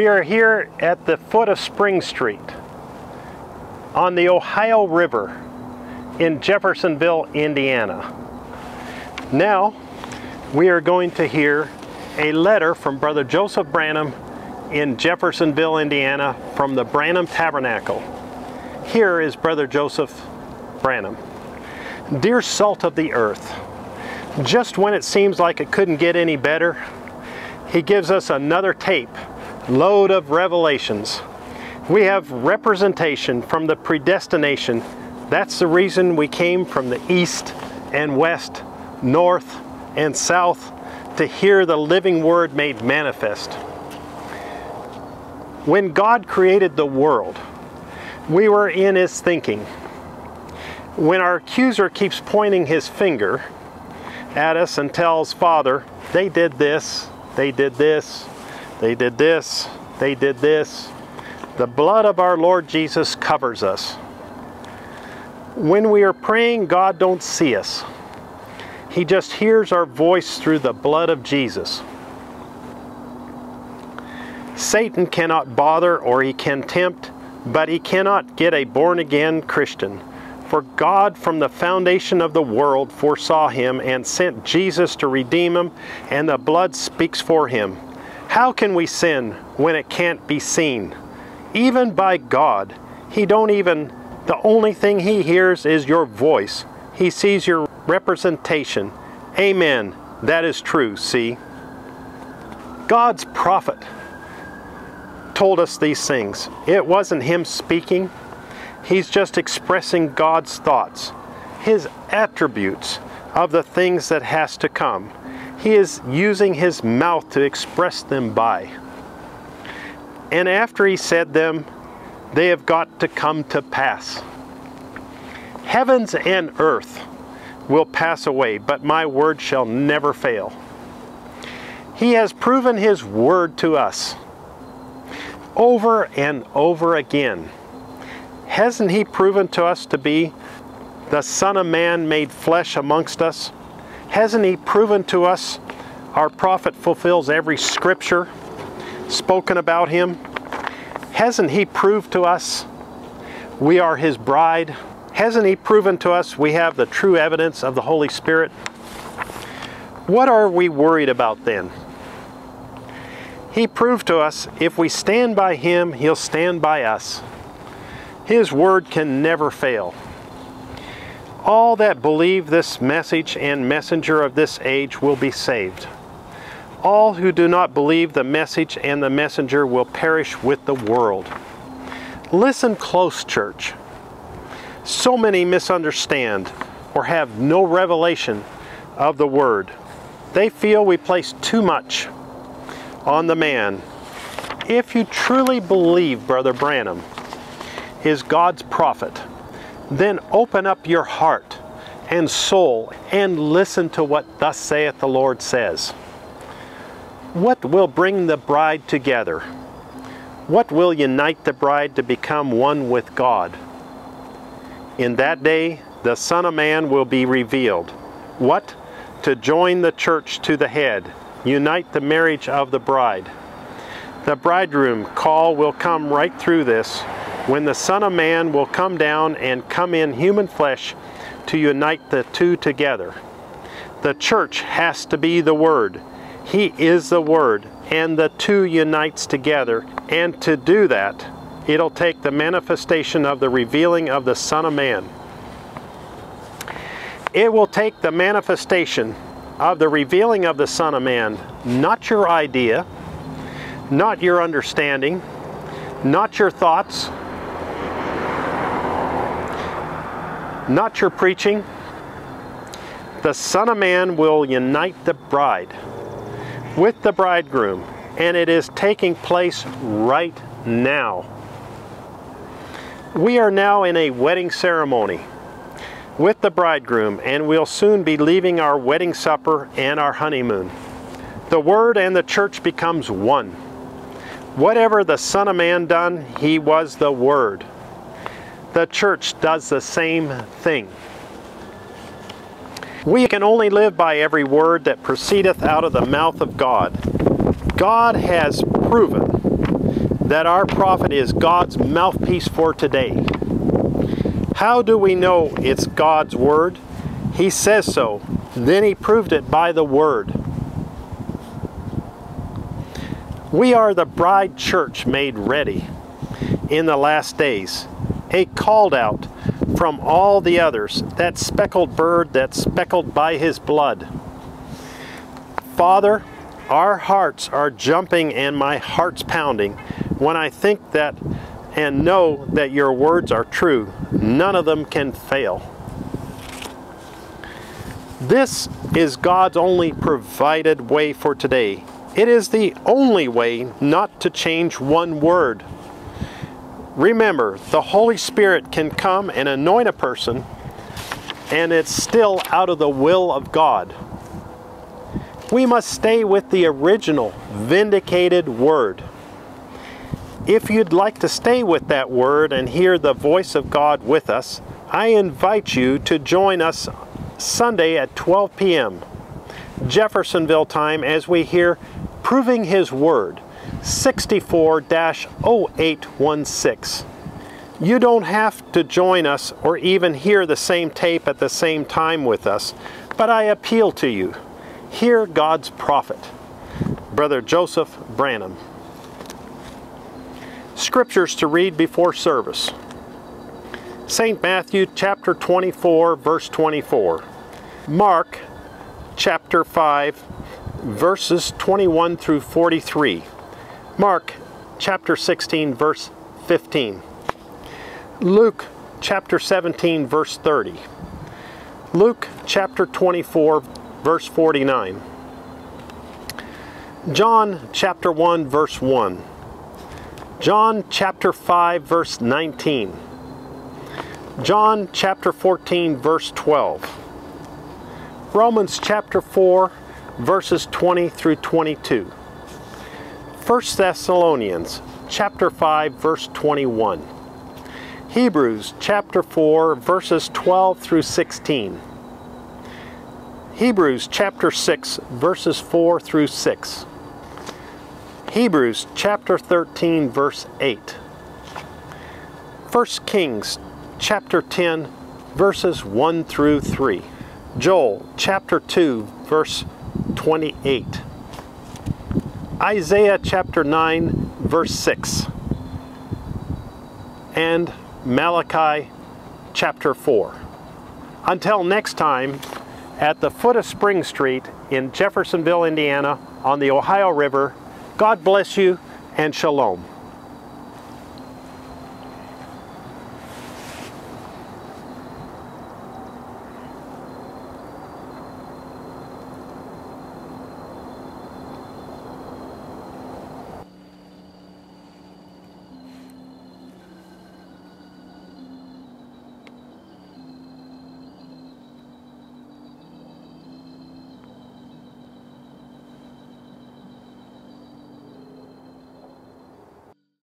We are here at the foot of Spring Street on the Ohio River in Jeffersonville, Indiana. Now, we are going to hear a letter from Brother Joseph Branham in Jeffersonville, Indiana from the Branham Tabernacle. Here is Brother Joseph Branham. Dear salt of the earth, just when it seems like it couldn't get any better, he gives us another tape load of revelations. We have representation from the predestination. That's the reason we came from the east and west, north and south to hear the living word made manifest. When God created the world, we were in his thinking. When our accuser keeps pointing his finger at us and tells Father, they did this, they did this, they did this, they did this, the blood of our Lord Jesus covers us. When we are praying, God don't see us. He just hears our voice through the blood of Jesus. Satan cannot bother or he can tempt, but he cannot get a born again Christian. For God from the foundation of the world foresaw him and sent Jesus to redeem him, and the blood speaks for him. How can we sin when it can't be seen? Even by God, he don't even, the only thing he hears is your voice. He sees your representation. Amen. That is true, see? God's prophet told us these things. It wasn't him speaking. He's just expressing God's thoughts, his attributes of the things that has to come. He is using his mouth to express them by. And after he said them, they have got to come to pass. Heavens and earth will pass away, but my word shall never fail. He has proven his word to us over and over again. Hasn't he proven to us to be the Son of Man made flesh amongst us? Hasn't he proven to us our prophet fulfills every scripture spoken about him? Hasn't he proved to us we are his bride? Hasn't he proven to us we have the true evidence of the Holy Spirit? What are we worried about then? He proved to us if we stand by him, he'll stand by us. His word can never fail. All that believe this message and messenger of this age will be saved. All who do not believe the message and the messenger will perish with the world. Listen close, church. So many misunderstand or have no revelation of the word. They feel we place too much on the man. If you truly believe Brother Branham is God's prophet, then open up your heart and soul and listen to what thus saith the Lord says. What will bring the bride together? What will unite the bride to become one with God? In that day, the Son of Man will be revealed. What? To join the church to the head, unite the marriage of the bride. The bridegroom call will come right through this when the Son of Man will come down and come in human flesh to unite the two together. The church has to be the Word. He is the Word, and the two unites together. And to do that, it'll take the manifestation of the revealing of the Son of Man. It will take the manifestation of the revealing of the Son of Man, not your idea, not your understanding, not your thoughts, not your preaching. The Son of Man will unite the bride with the bridegroom, and it is taking place right now. We are now in a wedding ceremony with the bridegroom, and we'll soon be leaving our wedding supper and our honeymoon. The Word and the church becomes one. Whatever the Son of Man done, he was the Word the church does the same thing. We can only live by every word that proceedeth out of the mouth of God. God has proven that our prophet is God's mouthpiece for today. How do we know it's God's word? He says so. Then he proved it by the word. We are the bride church made ready in the last days, a called out from all the others, that speckled bird that's speckled by his blood. Father, our hearts are jumping and my heart's pounding when I think that and know that your words are true. None of them can fail. This is God's only provided way for today. It is the only way not to change one word. Remember, the Holy Spirit can come and anoint a person, and it's still out of the will of God. We must stay with the original, vindicated Word. If you'd like to stay with that Word and hear the voice of God with us, I invite you to join us Sunday at 12 p.m. Jeffersonville time as we hear Proving His Word 64-0816. You don't have to join us or even hear the same tape at the same time with us, but I appeal to you. Hear God's prophet, Brother Joseph Branham. Scriptures to read before service. St. Matthew chapter 24 verse 24. Mark chapter 5 verses 21 through 43. Mark chapter 16 verse 15. Luke chapter 17 verse 30. Luke chapter 24 verse 49. John chapter 1 verse 1. John chapter 5 verse 19. John chapter 14 verse 12. Romans chapter 4 verses 20 through 22. 1 Thessalonians chapter 5 verse 21. Hebrews chapter 4 verses 12 through 16. Hebrews chapter 6 verses 4 through 6. Hebrews chapter 13 verse 8. 1 Kings chapter 10 verses 1 through 3. Joel chapter 2 verse 28. Isaiah chapter 9 verse 6. And Malachi chapter 4. Until next time, at the foot of Spring Street in Jeffersonville, Indiana, on the Ohio River, God bless you and shalom.